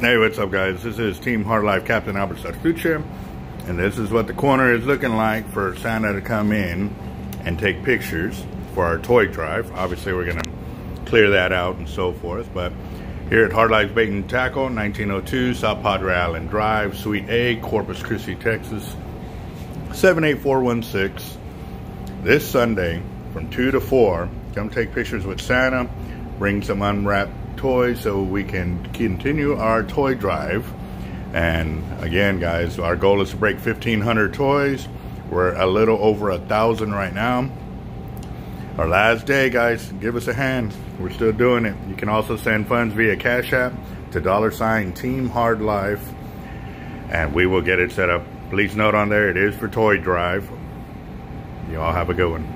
Hey, what's up, guys? This is Team Hard Life Captain Alberto Zertuche, and this is what the corner is looking like for Santa to come in and take pictures for our toy drive. Obviously, we're going to clear that out and so forth, but here at Hard Life Bait and Tackle, 1902 South Padre Island Drive, Suite A, Corpus Christi, Texas, 78416. This Sunday from 2 to 4, come take pictures with Santa, bring some unwrapped toys so we can continue our toy drive. And again, guys, our goal is to break 1,500 toys. We're a little over a thousand right now. Our last day, guys, give us a hand. We're still doing it. You can also send funds via Cash App to dollar sign Team Hard Life, and we will get it set up. Please note on there, it is for Toy Drive. You all have a good one.